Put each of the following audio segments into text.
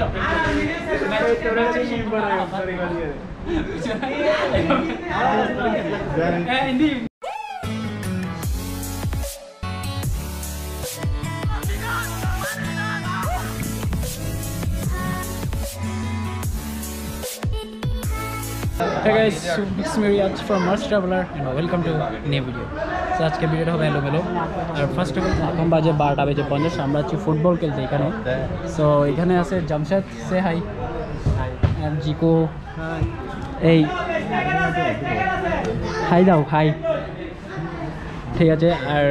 Hey guys, so it's me from Mars Traveler and welcome to new video. So আজকে ভিডিওটা হবে এলোমেলো। আর first of all এখন বাজে বারোটা বেজে পঞ্চাশ, আমরা আছি ফুটবল খেলতে এখানে। সো এখানে আছে জামশেদ সে হাই জিকো। এই। হাই দাও হাই ঠিক আছে, আর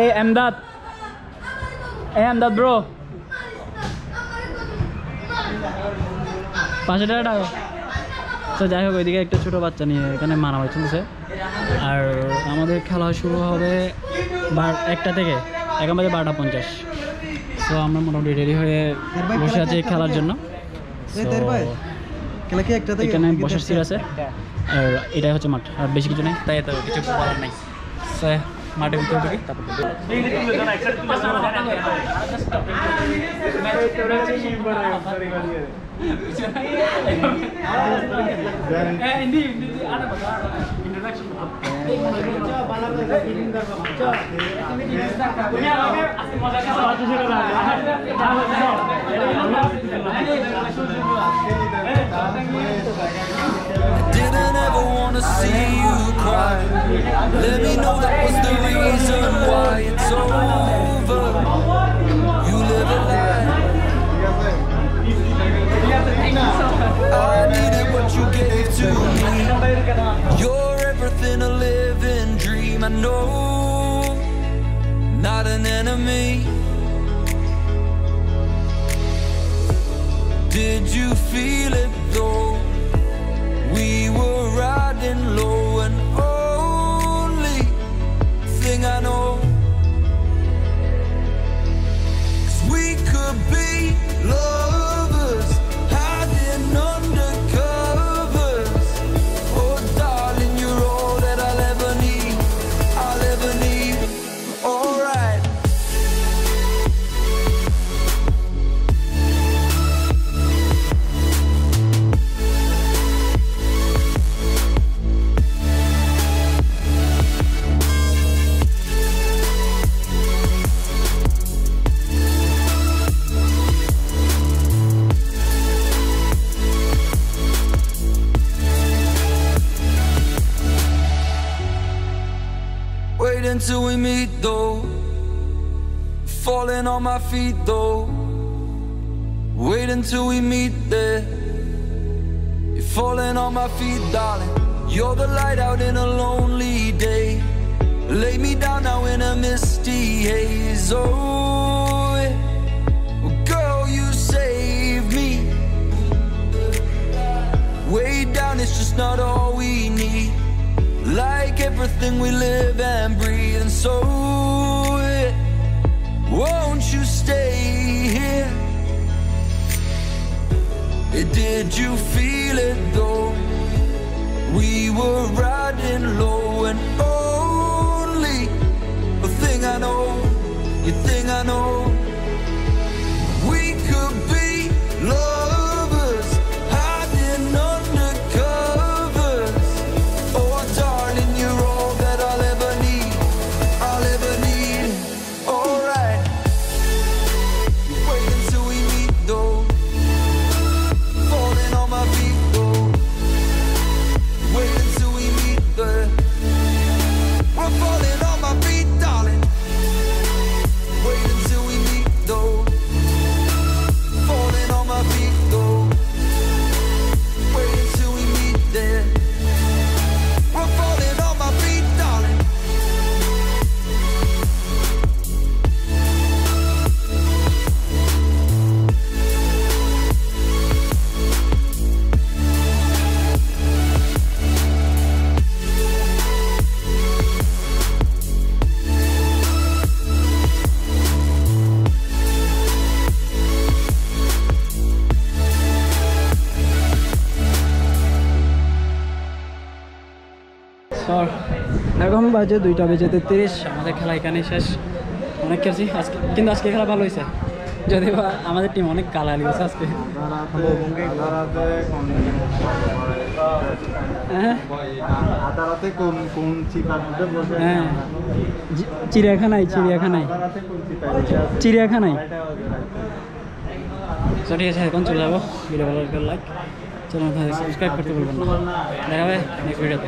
এই এমদাদ এই এমদাদ ব্রো পাঁচশো টাকা টাকা তো যাই হোক, ওইদিকে একটা ছোটো বাচ্চা নিয়ে এখানে মারামারি চলছে। আর আমাদের খেলা শুরু হবে বার একটা থেকে এখন বাজে বারোটা পঞ্চাশ। তো আমরা মোটামুটি রেডি হয়ে বসে আছি খেলার জন্য। এখানে বসার সিট আছে। আর এটাই হচ্ছে মাঠ আর বেশি কিছু নেই। তাই তো কিছু বলার নাই। মাঠের ভিতরে ঢুকি তারপর Didn't ever wanna see you cry. Let me know that was the reason why it's over. Know, not an enemy. Did you feel it though? We were riding low, and only thing I know is we could be lovers, until we meet though. Falling on my feet though. Wait until we meet there. You're falling on my feet, darling. You're the light out in a lonely day. Lay me down now in a misty haze. Oh, yeah. Girl, you saved me. Way down, it's just not. Like everything we live and breathe, and so yeah, won't you stay here? Did you feel it though? We were riding সর এখন বাজে দুইটা বেজে তেত্রিশ আমাদের খেলা এখানে শেষ। অনেক খেলছি আজকে কিন্তু আজকে খেলা ভালো হয়েছে। যদি বা আমাদের টিম অনেক কালালি গেছে আজকে। হ্যাঁ? হ্যাঁ। চিড়িয়াখানায় চিড়িয়াখানায়। চিড়িয়াখানায়। তো ঠিক আছে এখন চলে যাব। ভিডিও ভালো লাইক চ্যানেল সাবস্ক্রাইব করতে বলবেন না দেখা হবে নেক্সট ভিডিওতে